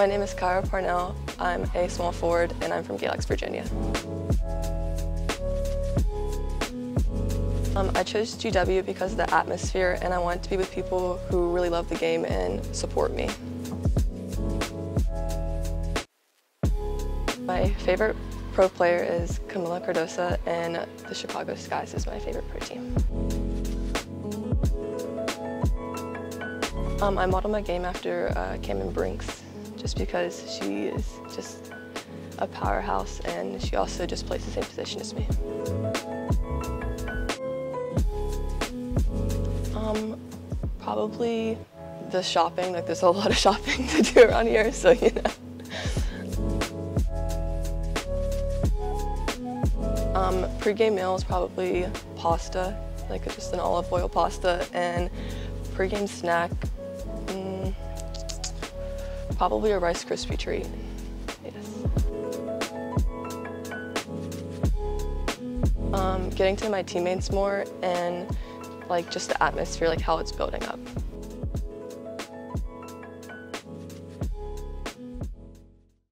My name is Kyraha Parnell. I'm a small forward and I'm from Galax, Virginia. Um, I chose GW because of the atmosphere and I wanted to be with people who really love the game and support me. My favorite pro player is Kamilla Cardoso and the Chicago Skies is my favorite pro team. Um, I model my game after uh, Cameron Brinks just because she is just a powerhouse and she also just plays the same position as me. Um, probably the shopping, like there's a lot of shopping to do around here, so you know. Um, pre-game meal is probably pasta, like just an olive oil pasta, and pre-game snack, mm, probably a Rice Krispie treat. Yes. Um, getting to my teammates more and like just the atmosphere, like how it's building up.